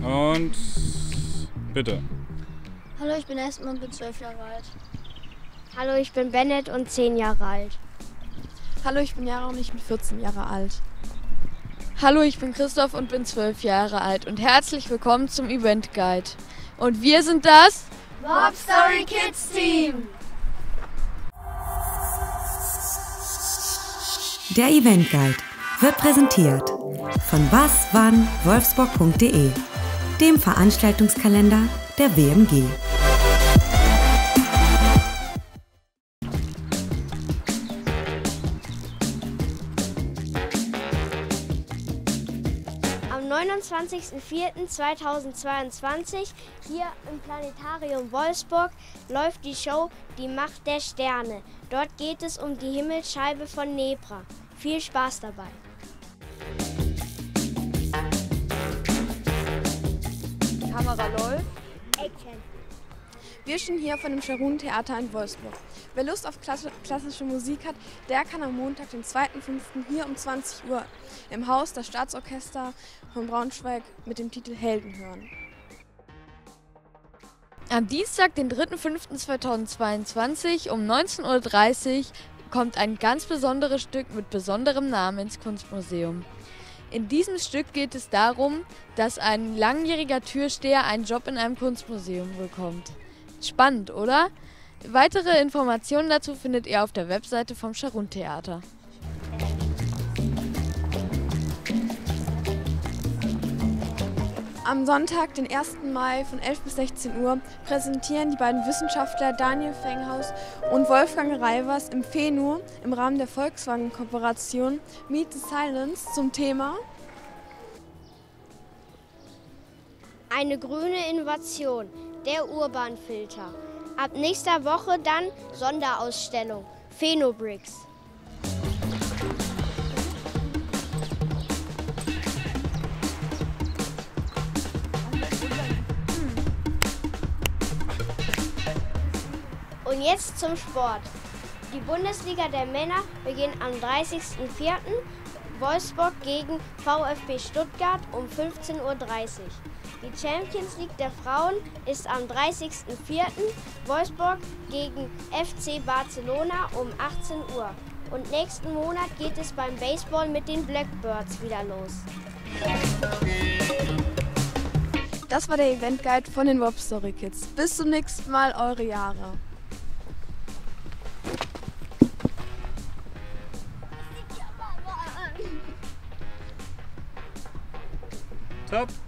Und bitte. Hallo, ich bin Espen und bin zwölf Jahre alt. Hallo, ich bin Bennett und zehn Jahre alt. Hallo, ich bin Jara und ich bin 14 Jahre alt. Hallo, ich bin Christoph und bin zwölf Jahre alt und herzlich willkommen zum Event Guide. Und wir sind das Mob Story Kids Team. Der Event Guide wird präsentiert von was, wann, wolfsburg.de, dem Veranstaltungskalender der WMG. Am 29.04.2022 hier im Planetarium Wolfsburg läuft die Show Die Macht der Sterne. Dort geht es um die Himmelsscheibe von Nebra. Viel Spaß dabei. Kamera läuft. Action. Wir stehen hier von dem Scharun Theater in Wolfsburg. Wer Lust auf klassische Musik hat, der kann am Montag, den 2.5. hier um 20 Uhr im Haus das Staatsorchester von Braunschweig mit dem Titel Helden hören. am Dienstag, den 3.5.2022 um 19.30 Uhr kommt ein ganz besonderes Stück mit besonderem Namen ins Kunstmuseum. In diesem Stück geht es darum, dass ein langjähriger Türsteher einen Job in einem Kunstmuseum bekommt. Spannend, oder? Weitere Informationen dazu findet ihr auf der Webseite vom Scharun Theater. Am Sonntag, den 1. Mai von 11 bis 16 Uhr präsentieren die beiden Wissenschaftler Daniel Fenghaus und Wolfgang Reivers im FENU im Rahmen der Volkswagen-Kooperation Meet the Silence zum Thema Eine grüne Innovation, der Urbanfilter. Ab nächster Woche dann Sonderausstellung Phenobricks. Und jetzt zum Sport. Die Bundesliga der Männer beginnt am 30.04. Wolfsburg gegen VfB Stuttgart um 15.30 Uhr. Die Champions League der Frauen ist am 30.04. Wolfsburg gegen FC Barcelona um 18 Uhr. Und nächsten Monat geht es beim Baseball mit den Blackbirds wieder los. Das war der Event Guide von den Web Story Kids. Bis zum nächsten Mal, eure Jahre. Top.